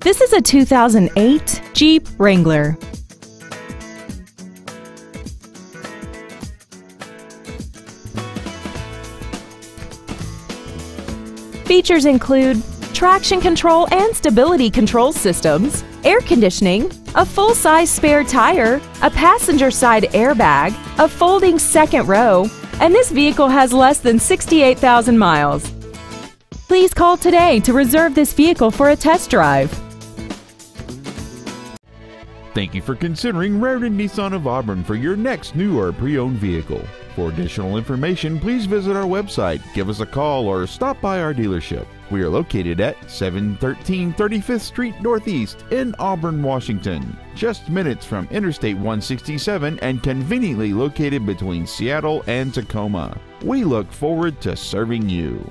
This is a 2008 Jeep Wrangler. Features include traction control and stability control systems, air conditioning, a full-size spare tire, a passenger side airbag, a folding second row, and this vehicle has less than 68,000 miles. Please call today to reserve this vehicle for a test drive. Thank you for considering Rairdon Nissan of Auburn for your next new or pre-owned vehicle. For additional information, please visit our website, give us a call, or stop by our dealership. We are located at 713 35th Street Northeast in Auburn, Washington, just minutes from Interstate 167 and conveniently located between Seattle and Tacoma. We look forward to serving you.